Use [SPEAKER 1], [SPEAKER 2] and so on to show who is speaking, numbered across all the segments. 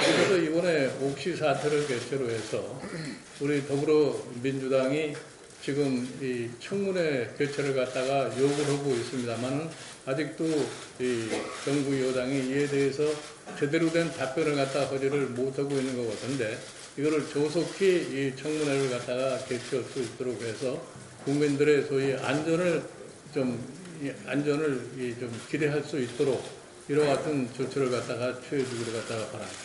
[SPEAKER 1] 그래서 이번에 옥시 사태를 개최로 해서 우리 더불어민주당이 지금 이 청문회 개최를 갖다가 요구를 하고 있습니다만 아직도 이 정부 여당이 이에 대해서 제대로 된 답변을 갖다 하지를 못하고 있는 것 같은데 이거를 조속히 이 청문회를 갖다가 개최할 수 있도록 해서 국민들의 소위 안전을 좀이 안전을 이좀 기대할 수 있도록 이와 같은 조치를 갖다가 취해 주기를 갖다가 바랍니다.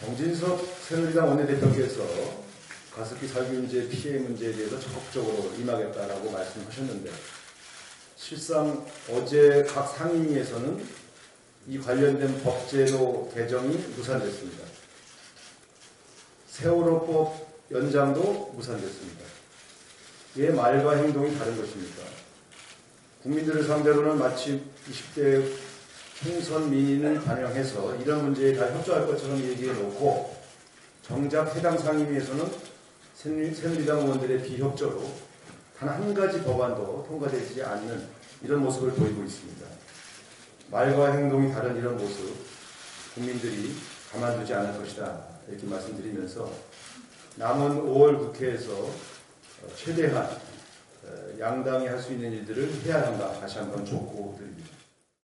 [SPEAKER 2] 정진석 새누리당 원내대표께서 가습기 살균 문제 피해 문제에 대해서 적극적으로 임하겠다라고 말씀하셨는데 실상 어제 각 상임위에서는 이 관련된 법제도 개정이 무산됐습니다. 세월호법 연장도 무산됐습니다. 왜 말과 행동이 다른 것입니까? 국민들을 상대로는 마치 20대 총선 민의를 반영해서 이런 문제에 다 협조할 것처럼 얘기해 놓고 정작 해당 상임위에서는 새누리- 새누리당 의원들의 비협조로 단 한 가지 법안도 통과되지 않는 이런 모습을 보이고 있습니다. 말과 행동이 다른 이런 모습 국민들이 가만두지 않을 것이다 이렇게 말씀드리면서 남은 5월 국회에서 어, 최대한 어, 양당이 할 수 있는 일들을 해야 한다 다시 한번 촉구드립니다.